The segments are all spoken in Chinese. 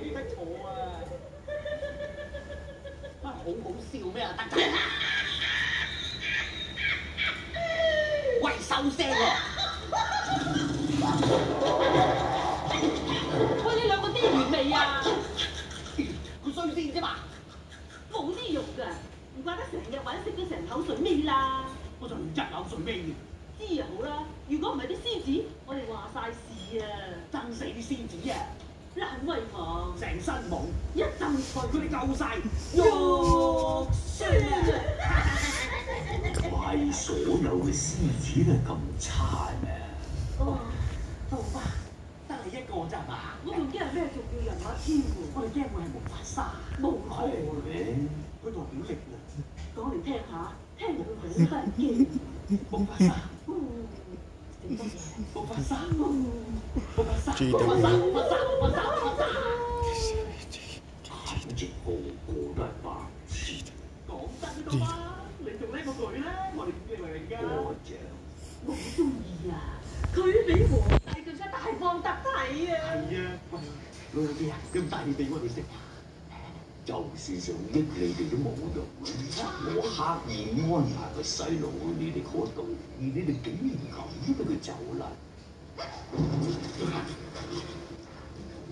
冇得坐啊！啊，好好笑咩啊，得仔？喂，收聲喎！喂，你兩個啲完未啊？佢衰先啫嘛！冇啲肉㗎，唔怪得成日揾食都成口水尾啦。我就唔執口水尾嘅，知啊好啦，如果唔係啲獅子，我哋話晒事啊！憎死啲獅子啊！懶威猛，成身毛，一陣除佢哋夠晒肉酸啊！怪所有嘅獅子都係咁差咩？哦，老爸，得你一個咋嘛？我仲驚係咩重要人物添我哋驚會係木法沙，喎，冇錯係。咩？佢代表力量。講嚟聽下，聽落去好得人驚。木法沙。木法沙，嗯，木法沙，知道木法沙，木法沙，木法沙，木法沙。簡直個個都係白痴。講真㗎嘛，你仲叻過佢咧，我哋邊係㗎？過獎。我好中意啊！佢比皇帝更加大方得體啊！係啊，喂，老啲啊，咁大嘢俾我哋食。就算想益你哋都冇用，我刻意安排個細路去你哋嗰度，而你哋竟然咁俾佢走啦！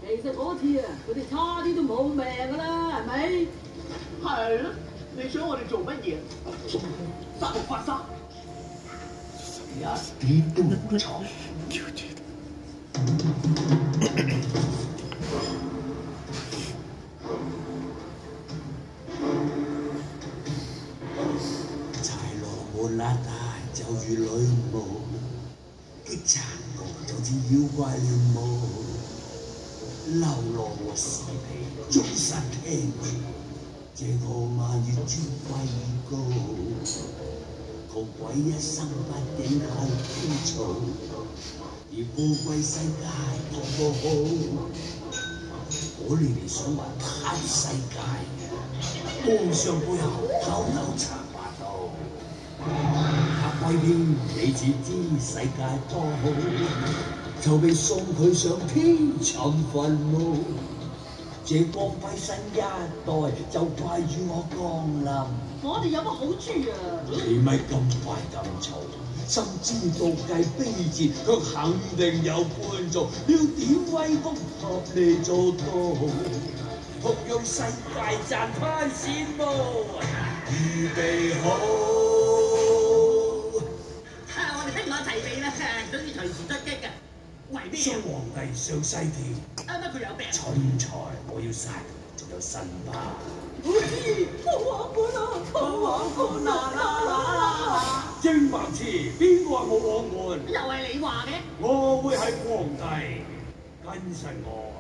其實嗰次啊，佢哋差啲都冇命㗎啦，係咪？係咯，你想我哋做乜嘢？殺木法沙。一啲都唔錯。豺狼沒邋遢就如女巫，残家就似妖怪了么？流落和时皮，终身听住。这个万月尊贵高，穷鬼一生不顶恨天草，而富贵世界多么好。我年年想话贪世界，梦想背后偷偷藏。你自知世界多好，就被送佢上天尋墳墓。這光輝新一代就快与我降臨，我哋有乜好處啊？你咪咁快咁嘈，心知道計卑賤，卻肯定有伴做，要點威風合你做到，同用世界賺翻羨慕，預備好。啊！我哋兵馬齊備啦，總之隨時出擊嘅。為雙咩皇帝上西天，啊？乜佢有病？蠢材我要殺佢，仲有新巴。我知，好王冠啊，好王冠啊！啦啦啦！正白痴，邊個話冇我門？又係你話嘅？我會係皇帝，跟實我，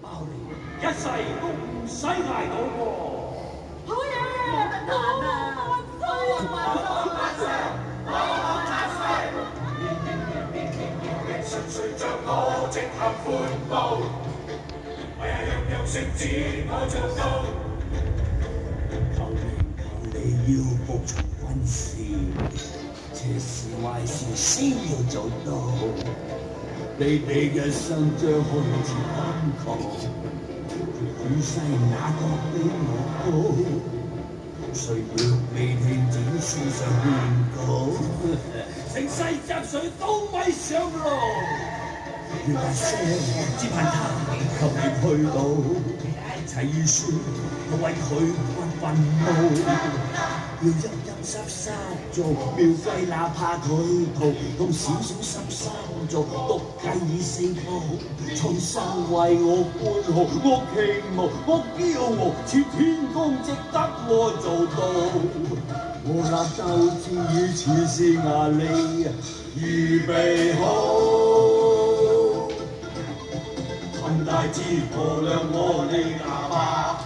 包你一世都唔使捱到過。好嘢！冇得彈啊！我直行闊步，為係樣樣勝自我做到。求你求你要服從軍事，這是壞事先要做到。你哋嘅心將看似金礦，與世那個比我高。誰若未聽展書上勸告，成世集水都咪上路。原来说只盼他及月去到，齐说我为佢困愤怒，要阴阴湿湿做妙计，哪怕佢逃，用小小湿湿做毒计已四步，重新为我欢呼，我期望我骄傲，似天公值得我做到。我那就志与此是压力，预备好。冚大志，磨亮我的牙吧。